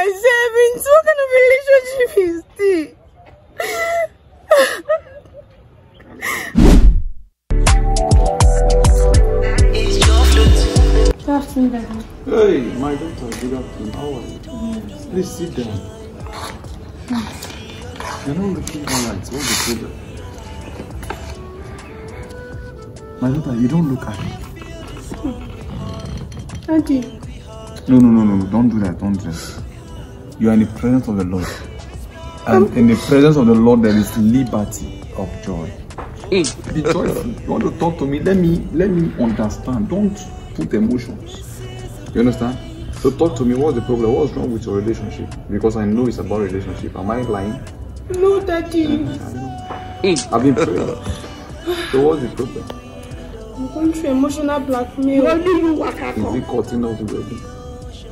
my savings. What kind of relationship is this? Good afternoon, Daddy. Hey, my daughter, good afternoon. How are you? Please sit down. You're not looking alright. What's the problem? My daughter, you don't look happy. Daddy, No, no, no, no, no. Don't do that. Don't do that. You are in the presence of the Lord. And in the presence of the Lord, there is liberty of joy. Be joyful. You want to talk to me? Let me let me understand. Don't put emotions. You understand? So talk to me. What's the problem? What's wrong with your relationship? Because I know it's about relationship. Am I lying? no, Daddy. I've been praying. So what's the problem? I'm going through emotional blackmail. what do you Is it cutting off the wedding?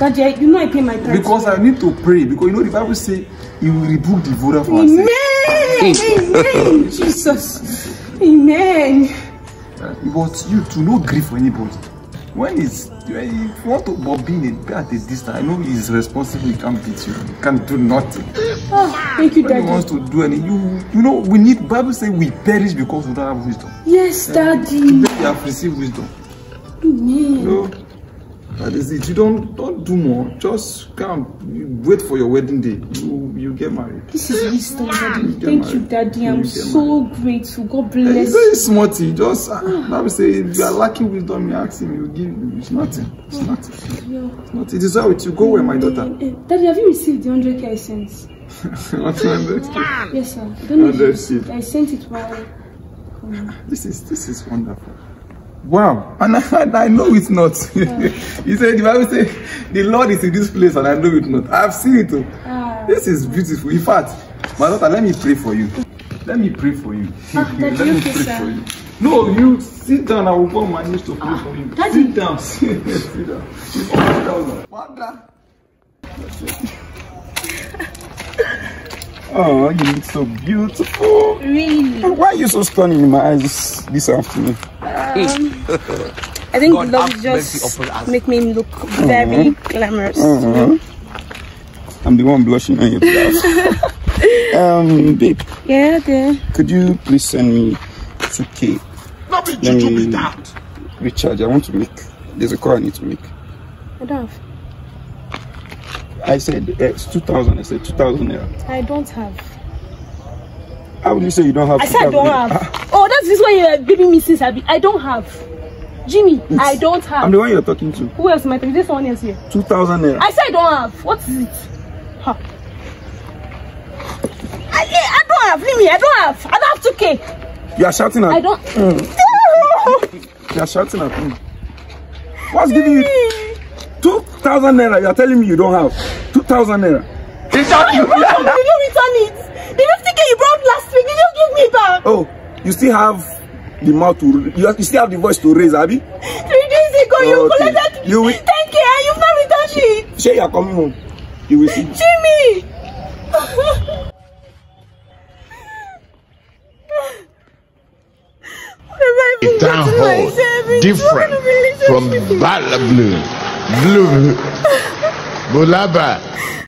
know I pay my tithe. Because I need to pray. Because you know the Bible say He will rebuke the devourer for Amen. Amen. Jesus. Amen. But you to no grief for anybody. When it's when you want to but being a at a distance, I know he's responsible. He can't beat you. He can't do nothing. Oh, thank you, When he wants to do any, you you know we need. Bible say we perish because we don't have wisdom. Yes, Daddy. Today you have received wisdom. Amen. No, that is it. You don't don't do more. Just come. You wait for your wedding day. You you get married. This is wisdom, Daddy. You get Thank you. Daddy. I'm You get so grateful. God It's bless very you. smarty. Just uh, Bible say if you are lacking wisdom, you ask him. He will give you. It's nothing. It's nothing. Yeah. It's nothing. It is well with you. Go where my daughter. Eh, eh, Daddy, have you received the 100k I sent? What kind of- Yes, sir. I don't know if you 100K. received. I sent it while. this is this is wonderful. Wow, and I, and I know it's not. he said the Bible say the Lord is in this place, and I know it not. I've seen it. Ah. This is beautiful. In fact, my daughter, let me pray for you. Let me pray for you. Ah, let me pray sir. for you. No, you sit down. I will on my knees to pray for you. Daddy. Sit down. sit down. It's almost down. Mother. Oh, you look so beautiful. Really? Why are you so stunning in my eyes this afternoon? I think God love just make me look very glamorous. I'm the one blushing on your behalf. um, babe, Yeah, dear. could you please send me 2K Not be Let me- recharge? I want to make. There's a call I need to make. I don't have. I said uh, it's 2,000. I said 2,000 naira. I don't have. How would you say you don't have? I said I don't 2,000 have. Ah. Oh, that's this one you're giving me since I be. I don't have. Jimmy, I don't have. I'm the one you're talking to. Who else am I talking? This one else here. 2,000 naira. I said I don't have. What is it? Huh. I, I don't have. Leave me. I don't have. I don't have 2K. You are shouting at I don't. Mm. You are shouting at me. What's giving you 2,000 naira? You are telling me you don't have 2,000 naira. Did you return it? The 50K you brought last week, did you give me back? Oh, you still have the mouth to, you, have, you still have the voice to raise, Abby? Three days ago, you oh, Okay. collected You will- 10K and you've not returned it. Say you are coming home. You will see. Jimmy! What have Town hall different What kind of from relationship is Bala Blue. Blue. Bulaba.